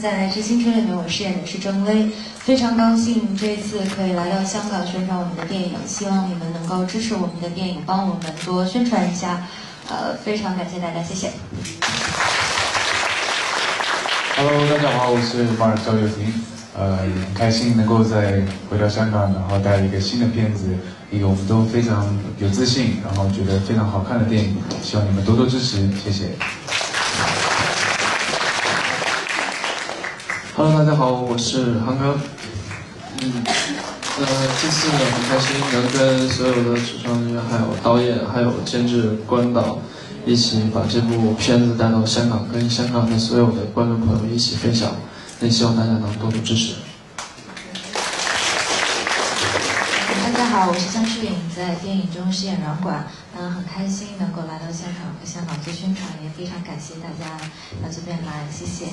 在《来自青春》里面，我饰演的是郑薇，非常高兴这次可以来到香港宣传我们的电影，希望你们能够支持我们的电影，帮我们多宣传一下。呃，非常感谢大家，谢谢。Hello，大家好，我是马尔赵又廷，呃，很开心能够再回到香港，然后带一个新的片子，一个我们都非常有自信，然后觉得非常好看的电影，希望你们多多支持，谢谢。Hello，大家好，我是韩刚。嗯，呃，这次很开心能跟所有的主创人员、还有导演、还有监制、关导。一起把这部片子带到香港，跟香港的所有的观众朋友一起分享。也希望大家能多多支持。大家好，我是江诗颖，在电影中饰演软管。嗯，很开心能够来到现场和香港做宣传，也非常感谢大家到这边来，谢谢。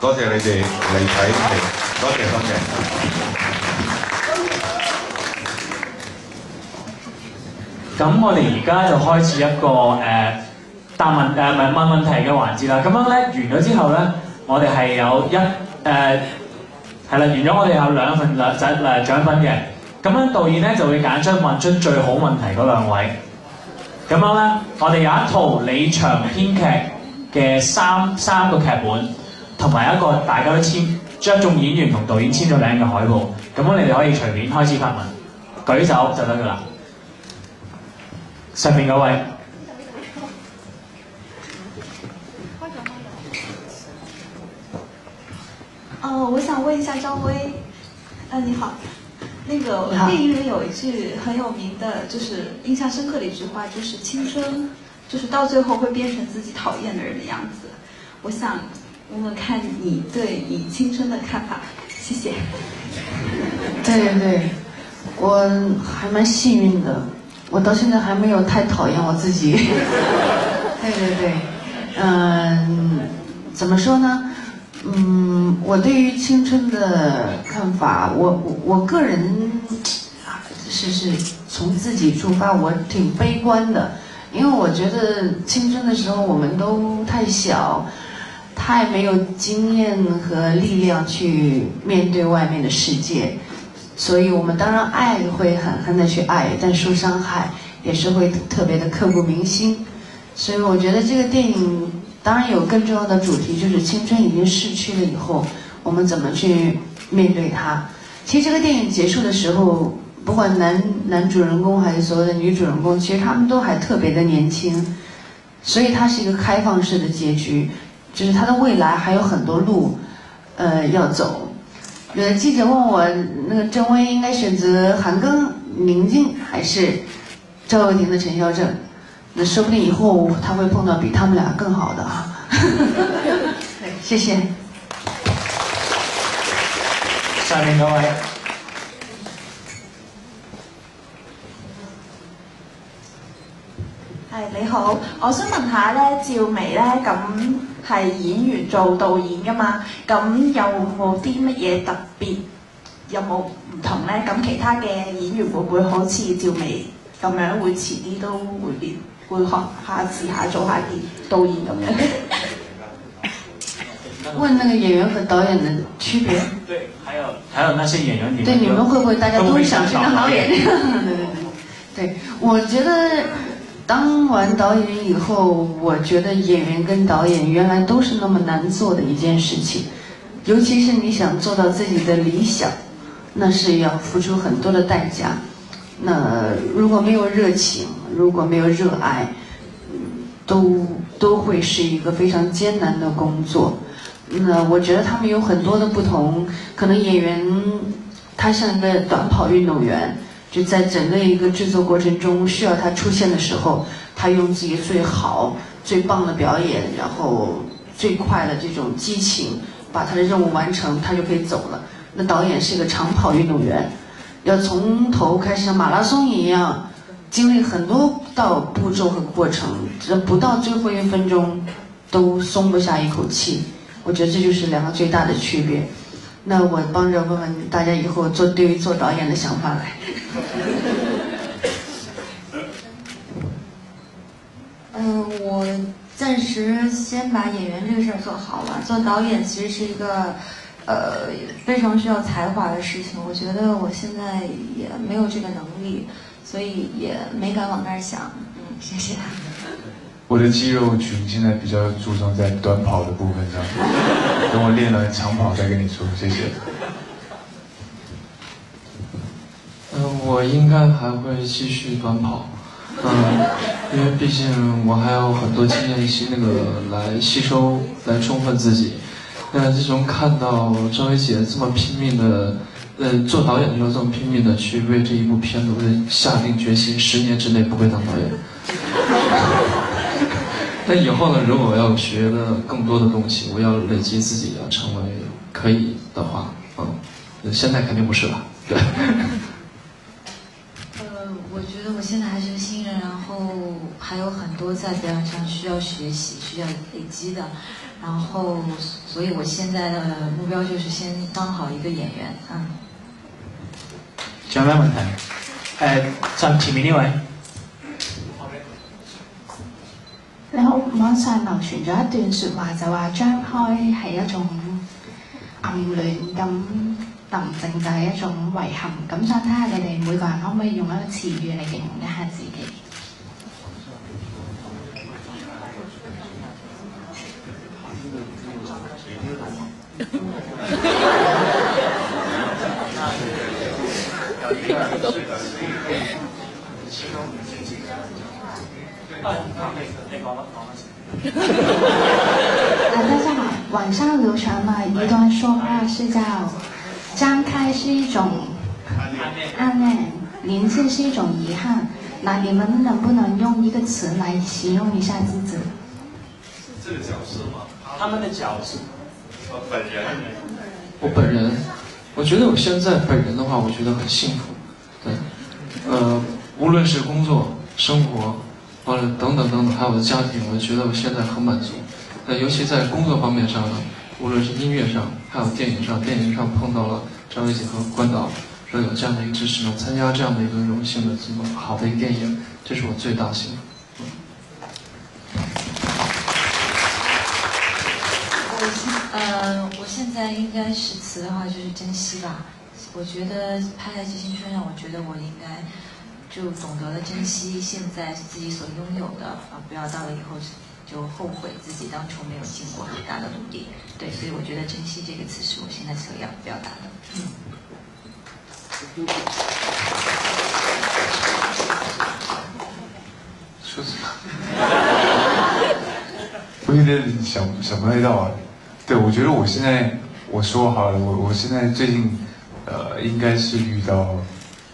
多謝你哋嚟睇，多謝多謝。咁我哋而家就開始一個誒、呃、答問誒問問問題嘅環節啦。咁樣咧完咗之後咧，我哋係有一誒係啦，完咗我哋有兩份兩獎誒獎品嘅。咁樣導演咧就會揀出問出最好問題嗰兩位。咁樣咧，我哋有一套李長編劇嘅三三個劇本，同埋一個大家都簽將眾演員同導演簽咗名嘅海報。咁樣你哋可以隨便開始發問，舉手就得噶啦。上面嗰位。哦，我想问一下张薇，呃，你好，那个电影里有一句很有名的，就是印象深刻的一句话，就是青春，就是到最后会变成自己讨厌的人的样子。我想问问看你对你青春的看法，谢谢。对对对，我还蛮幸运的。我到现在还没有太讨厌我自己，对对对，嗯，怎么说呢？嗯，我对于青春的看法，我我我个人是是从自己出发，我挺悲观的，因为我觉得青春的时候我们都太小，太没有经验和力量去面对外面的世界。所以我们当然爱会狠狠的去爱，但受伤害也是会特别的刻骨铭心。所以我觉得这个电影当然有更重要的主题，就是青春已经逝去了以后，我们怎么去面对它。其实这个电影结束的时候，不管男男主人公还是所有的女主人公，其实他们都还特别的年轻，所以它是一个开放式的结局，就是他的未来还有很多路，呃要走。呃，记者问我，那个郑薇应该选择韩庚、宁静还是赵又廷的陈孝正？那说不定以后他会碰到比他们俩更好的啊！谢谢。下面各位，你好，我想問下咧，趙薇咧咁。係演員做導演噶嘛，咁有冇啲乜嘢特別？有冇唔同咧？咁其他嘅演員會唔會好似趙薇咁樣，會遲啲都會變，會學下試下做下啲導演咁樣？問那個演員和導演的區別？對，還有還有那些演員，對，你們會不會大家都想去當導演？對對對，對，我覺得。当完导演以后，我觉得演员跟导演原来都是那么难做的一件事情，尤其是你想做到自己的理想，那是要付出很多的代价。那如果没有热情，如果没有热爱，都都会是一个非常艰难的工作。那我觉得他们有很多的不同，可能演员他像一个短跑运动员。就在整个一个制作过程中，需要他出现的时候，他用自己最好、最棒的表演，然后最快的这种激情，把他的任务完成，他就可以走了。那导演是一个长跑运动员，要从头开始像马拉松一样，经历很多道步骤和过程，这不到最后一分钟都松不下一口气。我觉得这就是两个最大的区别。那我帮着问问大家以后做对于做导演的想法来。嗯，我暂时先把演员这个事儿做好了。做导演其实是一个，呃，非常需要才华的事情。我觉得我现在也没有这个能力，所以也没敢往那儿想。嗯，谢谢。我的肌肉群现在比较注重在短跑的部分上，等我练了长跑再跟你说，谢谢。嗯，我应该还会继续短跑，嗯，因为毕竟我还有很多经验吸那个来吸收，来充分自己。那自从看到张伟姐这么拼命的，呃，做导演的时候这么拼命的去为这一部片子，我就下定决心，十年之内不会当导演。那以后呢？如果我要学的更多的东西，我要累积自己，要成为可以的话，嗯，现在肯定不是了，对。呃，我觉得我现在还是个新人，然后还有很多在表演上需要学习、需要累积的，然后所以我现在的目标就是先当好一个演员。嗯。仲有咩問題？誒，就前面呢位。你好，網上流傳咗一段説話，就話張開係一種暗戀，咁林靜就係一種遺憾。咁想睇下你哋每個人可唔可以用一個詞語嚟形容一下自己？啊，大家好，网上流传了一段说话是叫“张开是一种暗恋，连接是一种遗憾”。那你们能不能用一个词来形容一下自己？这个角色吗？他们的角色。我本人。我本人，我觉得我现在本人的话，我觉得很幸福。对，呃，无论是工作、生活。或者等等等等，还有我的家庭，我觉得我现在很满足。那尤其在工作方面上呢，无论是音乐上，还有电影上，电影上碰到了张伟姐和关导，说有这样的一个支持，能参加这样的一个荣幸的这么好的一个电影，这是我最大幸福。我现呃，我现在应该是词的话就是珍惜吧。我觉得拍在《寄青春》上我觉得我应该。就懂得了珍惜现在自己所拥有的啊，不要到了以后就后悔自己当初没有经过很大的努力。对，所以我觉得珍惜这个词是我现在所要表达的。嗯。说什么？我有点想想不太到啊。对，我觉得我现在我说好了，我我现在最近呃，应该是遇到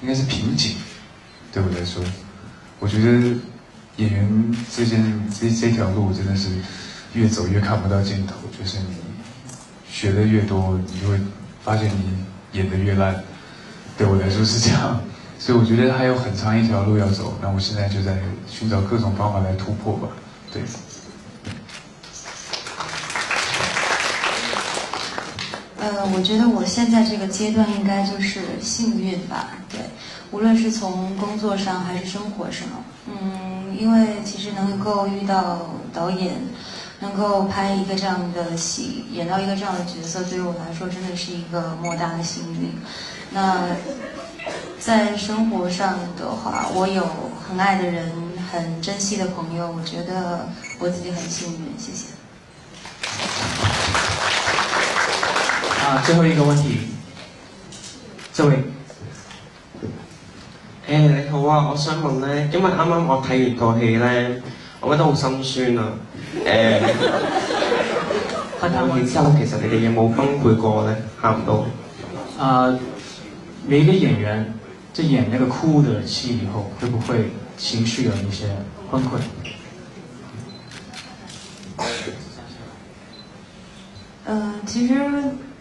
应该是瓶颈。对我来说，我觉得演员这件这这条路真的是越走越看不到尽头。就是你学的越多，你会发现你演的越烂。对我来说是这样，所以我觉得还有很长一条路要走。那我现在就在寻找各种方法来突破吧。对。呃，我觉得我现在这个阶段应该就是幸运吧。无论是从工作上还是生活上，嗯，因为其实能够遇到导演，能够拍一个这样的戏，演到一个这样的角色，对于我来说真的是一个莫大的幸运。那在生活上的话，我有很爱的人，很珍惜的朋友，我觉得我自己很幸运。谢谢。啊，最后一个问题，这位。誒你好啊，我想問咧，因為啱啱我睇完個戲咧，我覺得好心酸啊。誒，拍完之後其實你哋有冇崩潰過咧？喊唔到。啊，每一個演員在演那個哭的戲以後，會不會情緒有一些崩潰？嗯，其实，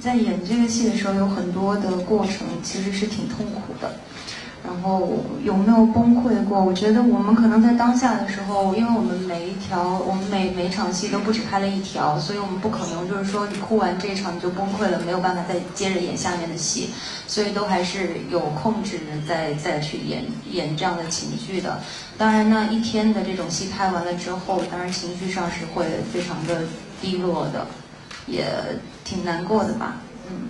在演这个戏的时候，有很多的过程其实是挺痛苦的。然后有没有崩溃过？我觉得我们可能在当下的时候，因为我们每一条，我们每每场戏都不止拍了一条，所以我们不可能就是说你哭完这一场你就崩溃了，没有办法再接着演下面的戏，所以都还是有控制再再去演演这样的情绪的。当然呢，一天的这种戏拍完了之后，当然情绪上是会非常的低落的，也挺难过的吧，嗯。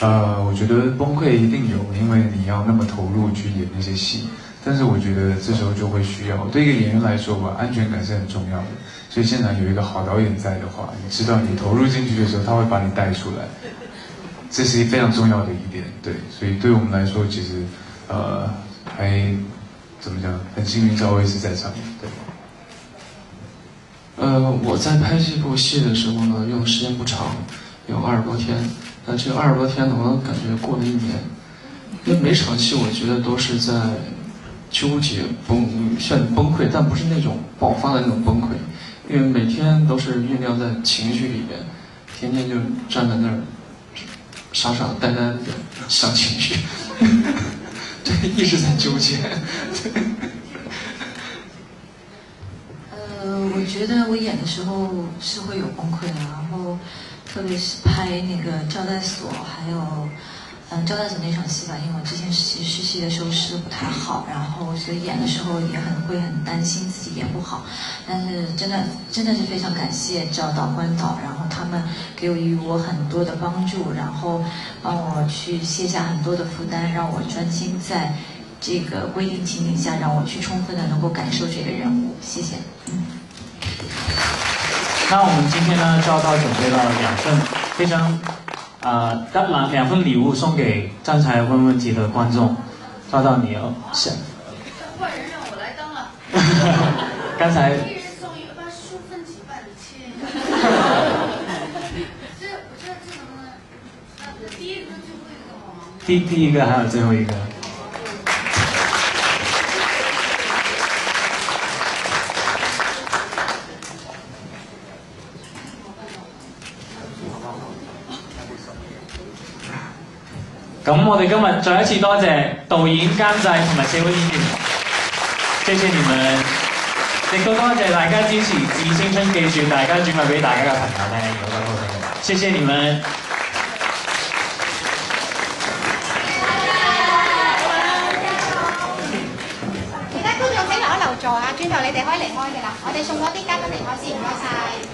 呃，我觉得崩溃一定有，因为你要那么投入去演那些戏。但是我觉得这时候就会需要，对一个演员来说吧，安全感是很重要的。所以现场有一个好导演在的话，你知道你投入进去的时候，他会把你带出来，这是一非常重要的一点。对，所以对我们来说，其实呃还怎么讲，很幸运赵薇是在场。对。呃，我在拍这部戏的时候呢，用的时间不长，有二十多天。那这二十多天呢，我感觉过了一年，因为每场戏我觉得都是在纠结、崩、像崩溃，但不是那种爆发的那种崩溃，因为每天都是酝酿在情绪里边，天天就站在那儿，傻傻呆呆的想情绪，对，一直在纠结。呃，我觉得我演的时候是会有崩溃的，然后。特别是拍那个招待所，还有嗯招待所那场戏吧，因为我之前实实习的时候试的不太好，然后所以演的时候也很会很担心自己演不好。但是真的真的是非常感谢赵导、关导，然后他们给予我很多的帮助，然后帮我去卸下很多的负担，让我专心在这个规定情景下，让我去充分的能够感受这个人物。谢谢。嗯。那我们今天呢，赵导准备了两份非常啊，两两份礼物送给刚才问问题的观众。赵导，你要想。坏人让我来当了。刚才。一人送一把书分几半钱。这这这能不能？第一个最后一个好吗？第第一个还有最后一个。咁我哋今日再一次多謝導演、監製同埋四位演員，謝謝你們，亦都多謝大家支持《致青春》，記住大家轉發俾大家嘅朋友咧，如果覺得好聽嘅話，謝謝你們。其他觀眾請留一留座啊，轉頭你哋可以離開嘅啦，我哋送咗啲嘉賓離開先，唔該晒。